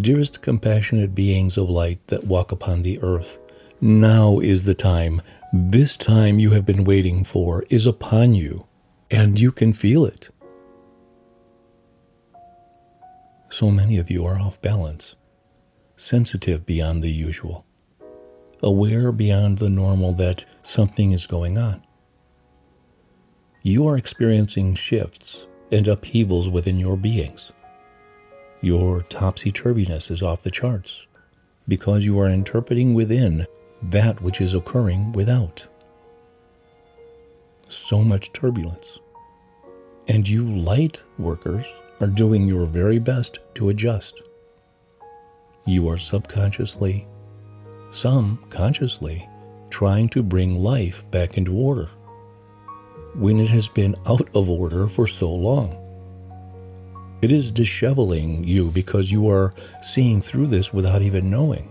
Dearest compassionate beings of light that walk upon the earth, now is the time. This time you have been waiting for is upon you, and you can feel it. So many of you are off balance, sensitive beyond the usual, aware beyond the normal that something is going on. You are experiencing shifts and upheavals within your beings. Your topsy turviness is off the charts because you are interpreting within that which is occurring without. So much turbulence. And you light workers are doing your very best to adjust. You are subconsciously, some consciously, trying to bring life back into order when it has been out of order for so long. It is disheveling you because you are seeing through this without even knowing.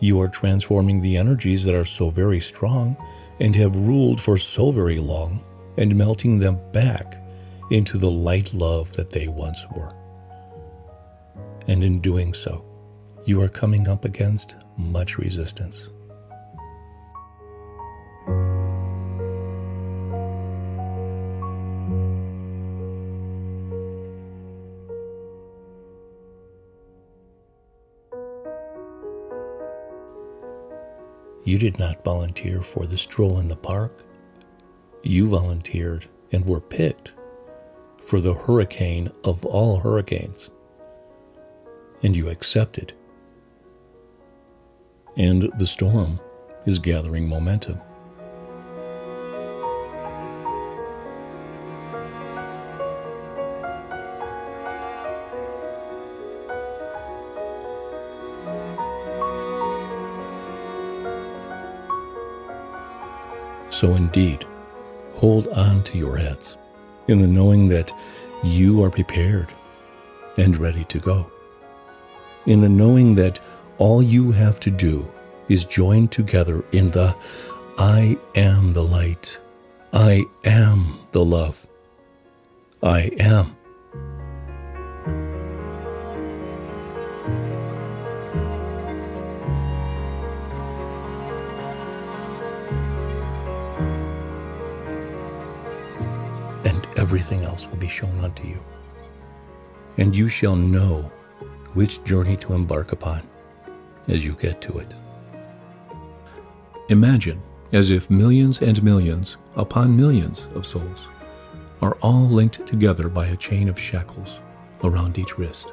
You are transforming the energies that are so very strong and have ruled for so very long and melting them back into the light love that they once were. And in doing so, you are coming up against much resistance. You did not volunteer for the stroll in the park. You volunteered and were picked for the hurricane of all hurricanes. And you accepted. And the storm is gathering momentum. So indeed, hold on to your heads in the knowing that you are prepared and ready to go. In the knowing that all you have to do is join together in the I am the light. I am the love. I am. Everything else will be shown unto you. And you shall know which journey to embark upon as you get to it. Imagine as if millions and millions upon millions of souls are all linked together by a chain of shackles around each wrist.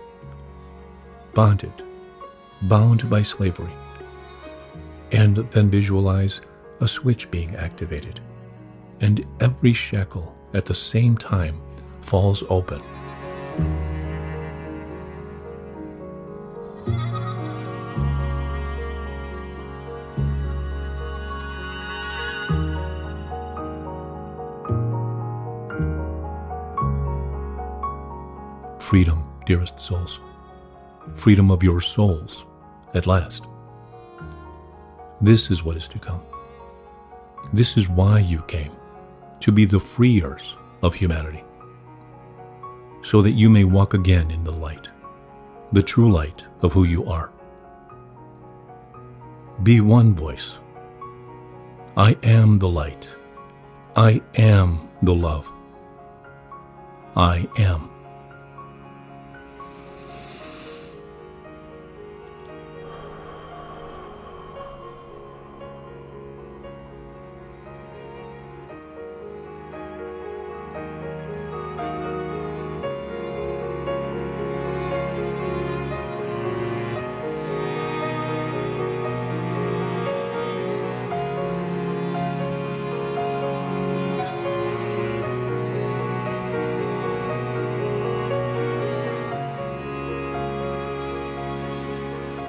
Bonded, bound by slavery. And then visualize a switch being activated, and every shackle at the same time falls open. Freedom, dearest souls. Freedom of your souls, at last. This is what is to come. This is why you came to be the freers of humanity, so that you may walk again in the light, the true light of who you are. Be one voice. I am the light. I am the love. I am.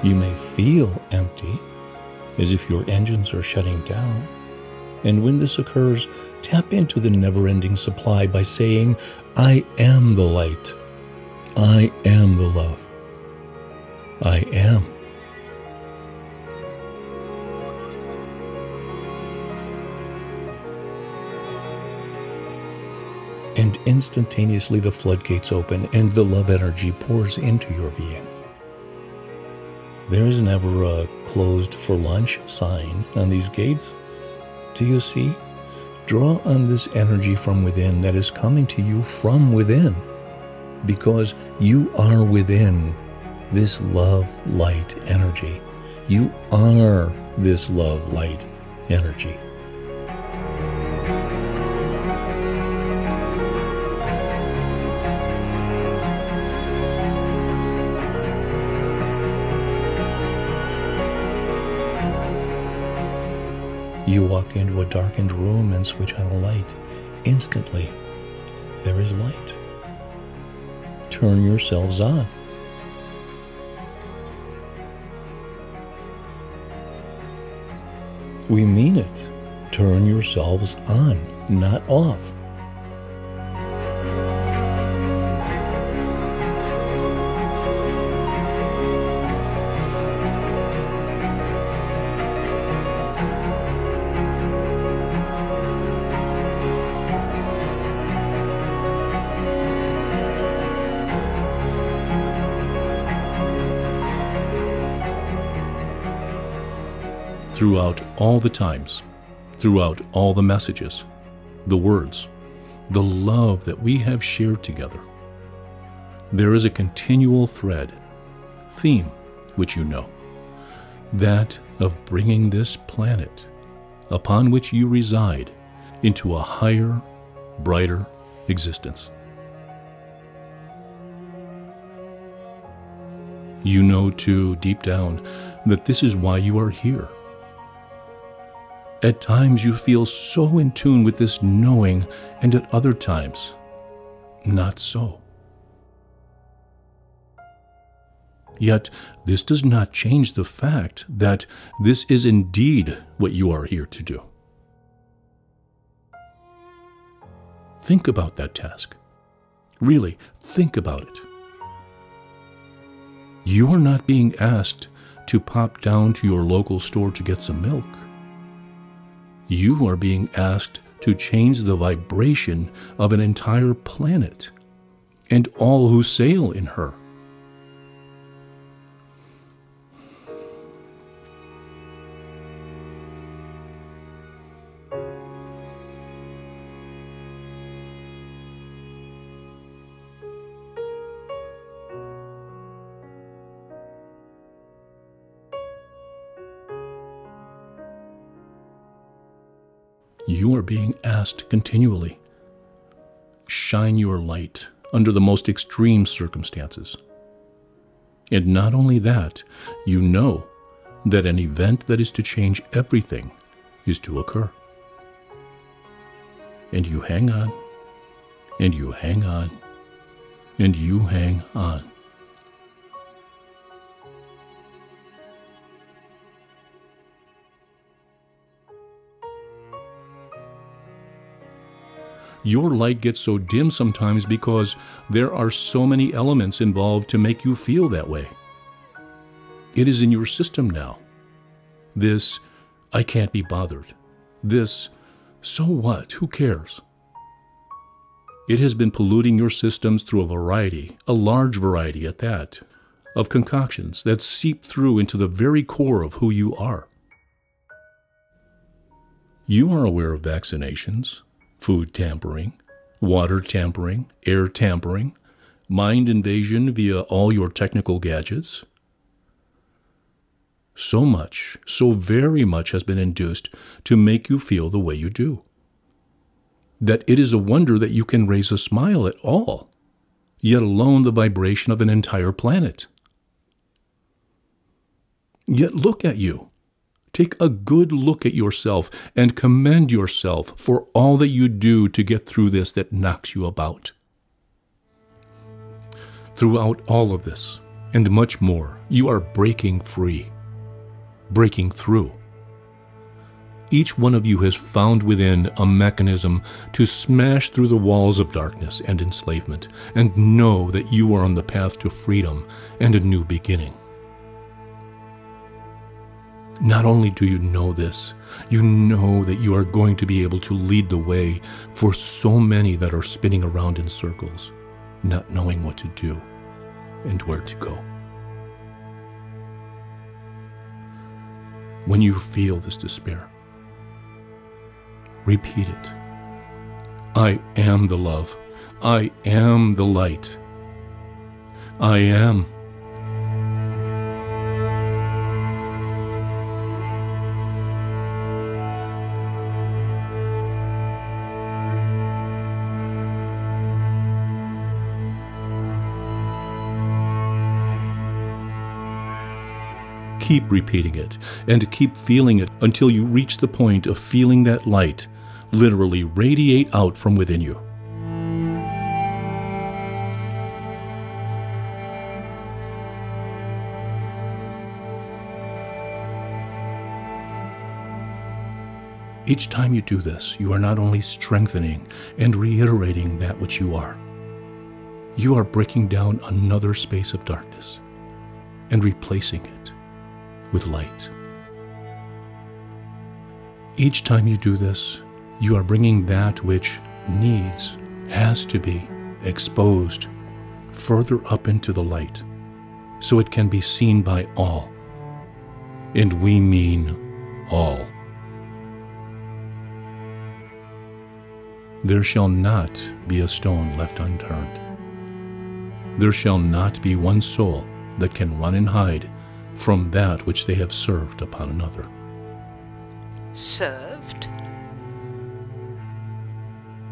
You may feel empty, as if your engines are shutting down. And when this occurs, tap into the never ending supply by saying, I am the light. I am the love. I am. And instantaneously the floodgates open and the love energy pours into your being There is never a closed for lunch sign on these gates. Do you see? Draw on this energy from within that is coming to you from within because you are within this love light energy. You are this love light energy. You walk into a darkened room and switch on a light. Instantly, there is light. Turn yourselves on. We mean it. Turn yourselves on, not off. Throughout all the times, throughout all the messages, the words, the love that we have shared together. There is a continual thread, theme, which you know, that of bringing this planet upon which you reside into a higher, brighter existence. You know, too, deep down, that this is why you are here at times you feel so in tune with this knowing, and at other times, not so. Yet, this does not change the fact that this is indeed what you are here to do. Think about that task. Really, think about it. You are not being asked to pop down to your local store to get some milk you are being asked to change the vibration of an entire planet and all who sail in her. You are being asked continually. Shine your light under the most extreme circumstances. And not only that, you know that an event that is to change everything is to occur. And you hang on, and you hang on, and you hang on. Your light gets so dim sometimes because there are so many elements involved to make you feel that way. It is in your system now. This, I can't be bothered. This, so what? Who cares? It has been polluting your systems through a variety, a large variety at that, of concoctions that seep through into the very core of who you are. You are aware of vaccinations, food tampering, water tampering, air tampering, mind invasion via all your technical gadgets. So much, so very much has been induced to make you feel the way you do. That it is a wonder that you can raise a smile at all, yet alone the vibration of an entire planet. Yet look at you. Take a good look at yourself and commend yourself for all that you do to get through this that knocks you about. Throughout all of this, and much more, you are breaking free, breaking through. Each one of you has found within a mechanism to smash through the walls of darkness and enslavement and know that you are on the path to freedom and a new beginning. Not only do you know this, you know that you are going to be able to lead the way for so many that are spinning around in circles, not knowing what to do and where to go. when you feel this despair. Repeat it. I am the love. I am the light. I am. Keep repeating it and keep feeling it until you reach the point of feeling that light literally radiate out from within you. Each time you do this, you are not only strengthening and reiterating that which you are, you are breaking down another space of darkness and replacing it with light. Each time you do this, you are bringing that which needs, has to be exposed further up into the light so it can be seen by all. And we mean all. There shall not be a stone left unturned. There shall not be one soul that can run and hide from that which they have served upon another. Served?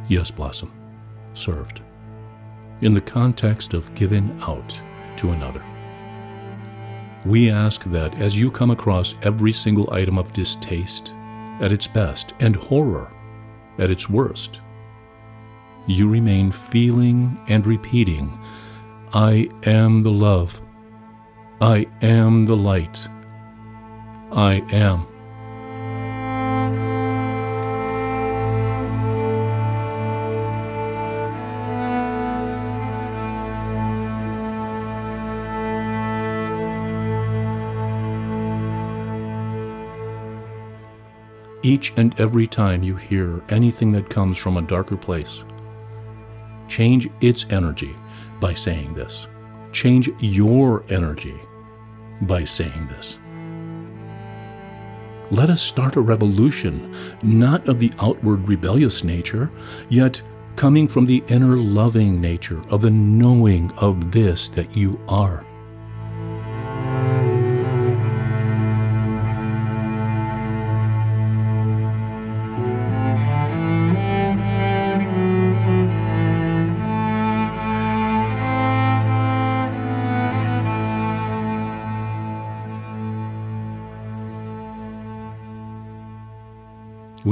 Yes, Blossom, served. In the context of given out to another. We ask that as you come across every single item of distaste at its best and horror at its worst, you remain feeling and repeating, I am the love. I am the light. I am. Each and every time you hear anything that comes from a darker place, Change its energy by saying this. Change your energy by saying this. Let us start a revolution, not of the outward rebellious nature, yet coming from the inner loving nature of the knowing of this that you are.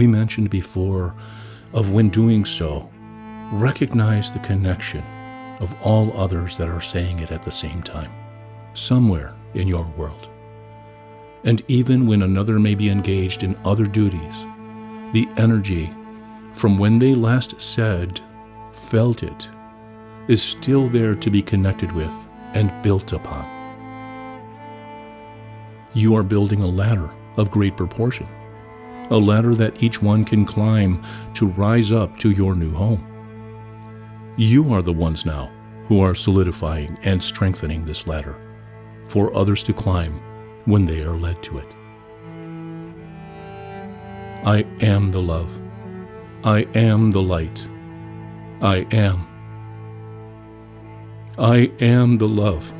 We mentioned before of when doing so, recognize the connection of all others that are saying it at the same time, somewhere in your world. And even when another may be engaged in other duties, the energy from when they last said, felt it, is still there to be connected with and built upon. You are building a ladder of great proportion a ladder that each one can climb to rise up to your new home. You are the ones now who are solidifying and strengthening this ladder for others to climb when they are led to it. I am the love. I am the light. I am. I am the love.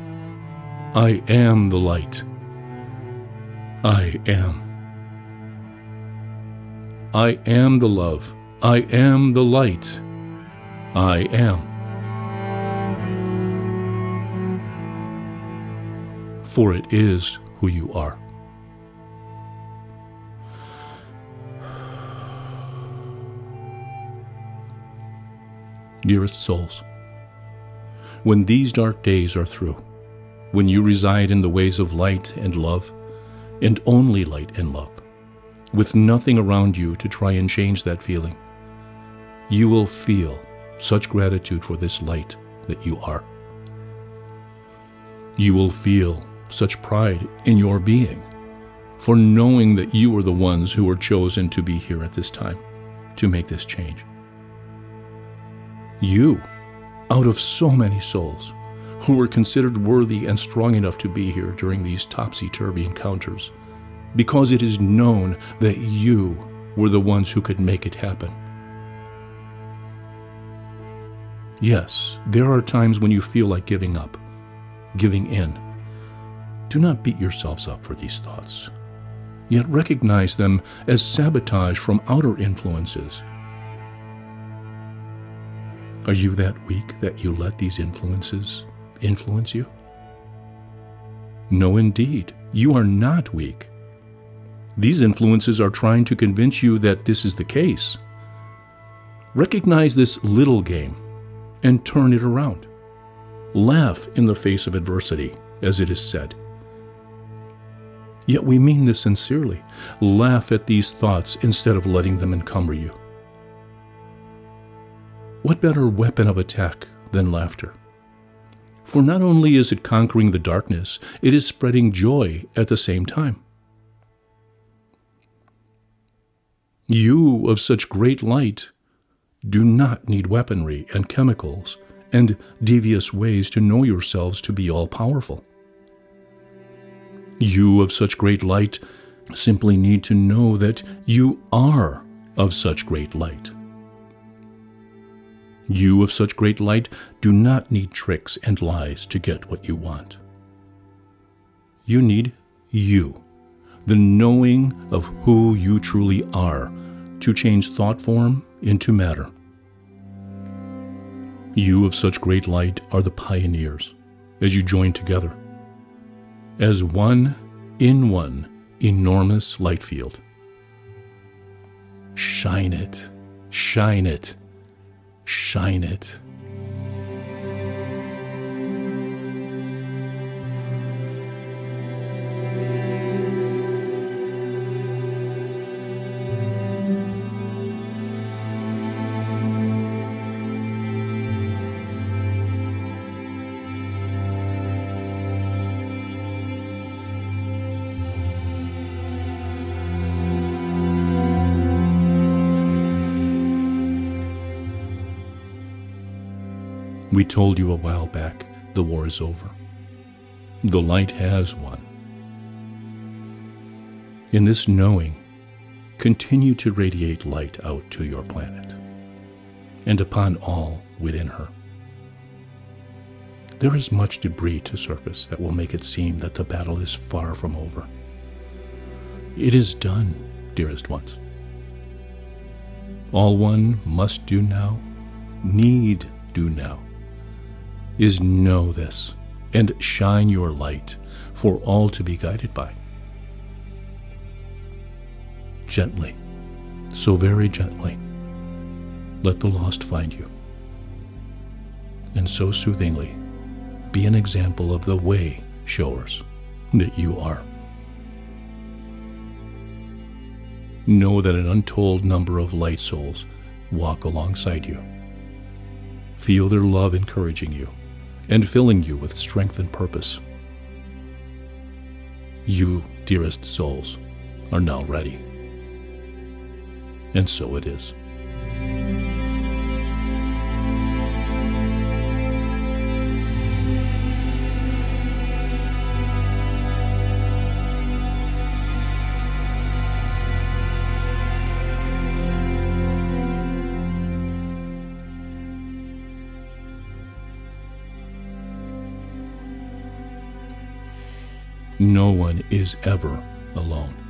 I am the light. I am. I am the love. I am the light. I am. For it is who you are. Dearest souls, when these dark days are through, when you reside in the ways of light and love, and only light and love, with nothing around you to try and change that feeling, you will feel such gratitude for this light that you are. You will feel such pride in your being for knowing that you are the ones who were chosen to be here at this time to make this change. You, out of so many souls who were considered worthy and strong enough to be here during these topsy turvy encounters, because it is known that you were the ones who could make it happen. Yes, there are times when you feel like giving up, giving in. Do not beat yourselves up for these thoughts, yet recognize them as sabotage from outer influences. Are you that weak that you let these influences influence you? No, indeed, you are not weak. These influences are trying to convince you that this is the case. Recognize this little game and turn it around. Laugh in the face of adversity, as it is said. Yet we mean this sincerely. Laugh at these thoughts instead of letting them encumber you. What better weapon of attack than laughter? For not only is it conquering the darkness, it is spreading joy at the same time. You of such great light do not need weaponry and chemicals and devious ways to know yourselves to be all powerful. You of such great light simply need to know that you are of such great light. You of such great light do not need tricks and lies to get what you want. You need you, the knowing of who you truly are, to change thought form into matter. You of such great light are the pioneers as you join together as one in one enormous light field. Shine it, shine it, shine it. We told you a while back the war is over. The light has won. In this knowing, continue to radiate light out to your planet and upon all within her. There is much debris to surface that will make it seem that the battle is far from over. It is done, dearest ones. All one must do now, need do now, is know this and shine your light for all to be guided by. Gently, so very gently, let the lost find you. And so soothingly, be an example of the way showers that you are. Know that an untold number of light souls walk alongside you. Feel their love encouraging you and filling you with strength and purpose. You, dearest souls, are now ready. And so it is. No one is ever alone.